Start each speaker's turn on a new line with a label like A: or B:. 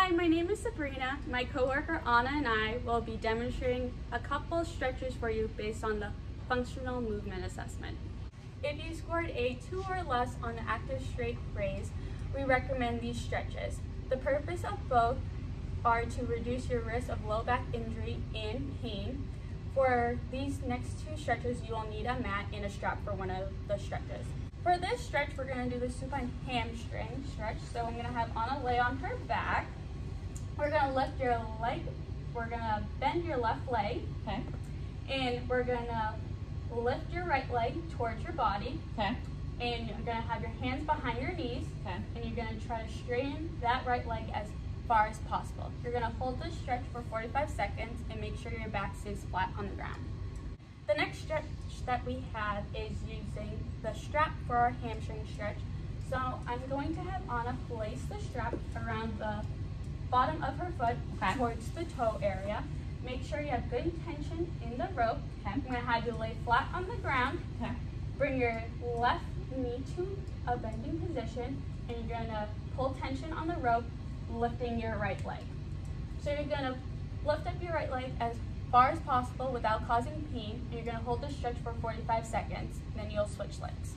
A: Hi, my name is Sabrina. My coworker Anna and I will be demonstrating a couple stretches for you based on the functional movement assessment. If you scored a 2 or less on the active straight raise, we recommend these stretches. The purpose of both are to reduce your risk of low back injury and pain. For these next two stretches, you will need a mat and a strap for one of the stretches. For this stretch, we're going to do the supine hamstring stretch. So I'm going to have Anna lay on her back. To lift your leg. We're going to bend your left leg.
B: Okay.
A: And we're going to lift your right leg towards your body.
B: Okay.
A: And you're going to have your hands behind your knees.
B: Okay.
A: And you're going to try to straighten that right leg as far as possible. You're going to hold this stretch for 45 seconds and make sure your back stays flat on the ground. The next stretch that we have is using the strap for our hamstring stretch. So I'm going to have Anna place the strap around the bottom of her foot
B: Okay.
A: towards the toe area. Make sure you have good tension in the rope.
B: Okay.
A: I'm going to have you lay flat on the ground.
B: Okay.
A: Bring your left knee to a bending position and you're going to pull tension on the rope, lifting your right leg. So you're going to lift up your right leg as far as possible without causing pain. And you're going to hold the stretch for 45 seconds. Then you'll switch legs.